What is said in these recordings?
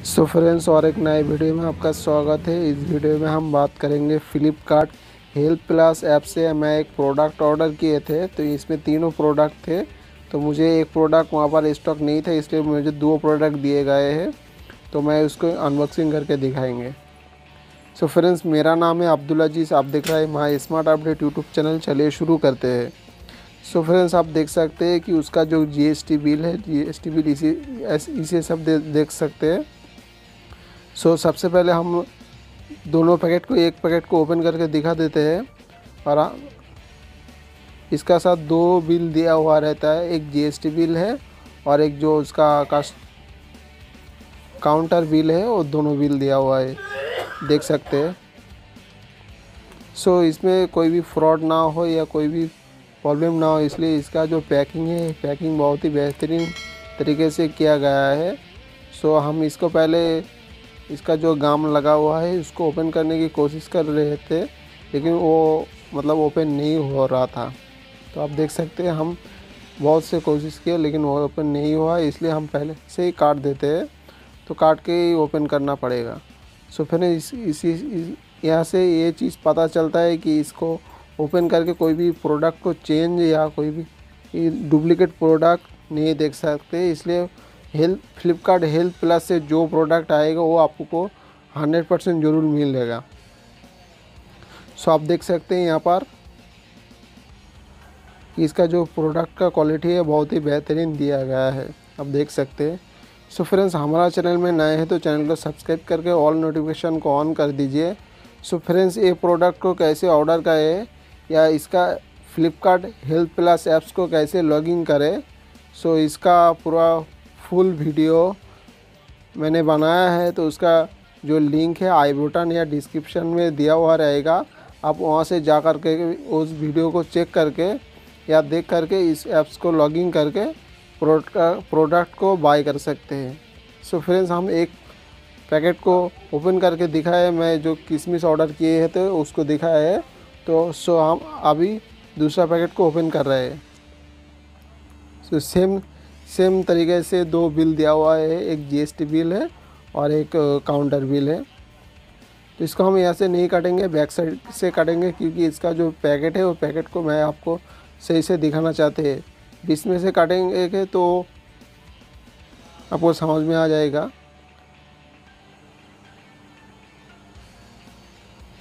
So friends और एक नए वीडियो में आपका स्वागत है। इस वीडियो में हम बात करेंगे फ्लिपकार्ट हेल्थ प्लस ऐप से मैं एक प्रोडक्ट ऑर्डर किए थे तो इसमें तीनों प्रोडक्ट थे। तो मुझे एक प्रोडक्ट वहाँ पर स्टॉक नहीं था इसलिए मुझे दो प्रोडक्ट दिए गए हैं। तो मैं उसको अनबॉक्सिंग करके दिखाएँगे। सो so फ्रेंड्स मेरा नाम है अब्दुल अज़ीज़ आप देख रहे हैं my smart update YouTube channel चलिए शुरू करते हैं। सो so फ्रेंड्स आप देख सकते हैं कि उसका जो जीएसटी बिल है जीएसटी बिल इसी इसे सब दे, देख सकते हैं। सो so, सबसे पहले हम दोनों पैकेट को एक पैकेट को ओपन करके दिखा देते हैं। और इसका साथ दो बिल दिया हुआ रहता है। एक जीएसटी बिल है और एक जो उसका कास्ट काउंटर बिल है वो दोनों बिल दिया हुआ है। देख सकते हैं। सो so, इसमें कोई भी फ्रॉड ना हो या कोई भी प्रॉब्लम ना हो इसलिए इसका जो पैकिंग है पैकिंग बहुत ही बेहतरीन तरीके से किया गया है। सो so, हम इसको पहले इसका जो गाम लगा हुआ है उसको ओपन करने की कोशिश कर रहे थे लेकिन वो मतलब ओपन नहीं हो रहा था। तो आप देख सकते हैं हम बहुत से कोशिश किए लेकिन वो ओपन नहीं हुआ। इसलिए हम पहले से ही काट देते हैं तो काट के ही ओपन करना पड़ेगा। सो फिर इस इसी इस, यहाँ से ये चीज़ पता चलता है कि इसको ओपन करके कोई भी प्रोडक्ट को चेंज या कोई भी डुप्लीकेट प्रोडक्ट नहीं देख सकते। इसलिए हेल्थ फ्लिपकार्ट हेल्थ प्लस से जो प्रोडक्ट आएगा वो आपको हंड्रेड परसेंट ज़रूर मिलेगा सो आप देख सकते हैं यहाँ पर इसका जो प्रोडक्ट का क्वालिटी है बहुत ही बेहतरीन दिया गया है। आप देख सकते हैं। सो फ्रेंड्स हमारा चैनल में नए हैं तो चैनल को सब्सक्राइब करके ऑल नोटिफिकेशन को ऑन कर दीजिए। सो फ्रेंड्स ये प्रोडक्ट को कैसे ऑर्डर करें या इसका फ्लिपकार्ट हेल्थ प्लस ऐप्स को कैसे लॉगिन करें सो इसका पूरा फुल वीडियो मैंने बनाया है तो उसका जो लिंक है, आई बटन या डिस्क्रिप्शन में दिया हुआ रहेगा। आप वहाँ से जा कर के उस वीडियो को चेक करके या देख करके इस ऐप्स को लॉगिन करके प्रोडक्ट को बाय कर सकते हैं। सो so फ्रेंड्स, हम एक पैकेट को ओपन करके दिखाए। मैं जो किसमिस ऑर्डर किए हैं तो उसको दिखाया है। तो सो so हम अभी दूसरा पैकेट को ओपन कर रहे हैं। सो so सेम सेम तरीके से दो बिल दिया हुआ है, एक जीएसटी बिल है और एक काउंटर बिल है। तो इसको हम यहाँ से नहीं काटेंगे बैक साइड से काटेंगे क्योंकि इसका जो पैकेट है, वो पैकेट को मैं आपको सही से दिखाना चाहते हैं। बीच में से काटेंगे तो आपको समझ में आ जाएगा।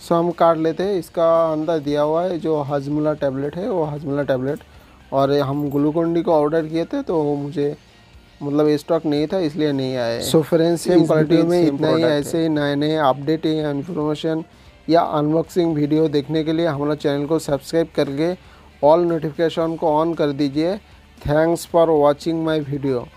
सो हम काट लेते हैं। इसका अंदर दिया हुआ है जो हजमुला टैबलेट है, वो हजमुला टैबलेट और हम ग्लूकोन को ऑर्डर किए थे तो वो मुझे मतलब स्टॉक नहीं था इसलिए नहीं आया सो फ्रेंड्स सेम क्वालिटी में इतना ही ऐसे ही। नए नए अपडेट या इन्फॉर्मेशन या अनबॉक्सिंग वीडियो देखने के लिए हमारा चैनल को सब्सक्राइब करके ऑल नोटिफिकेशन को ऑन कर दीजिए। Thanks for watching my video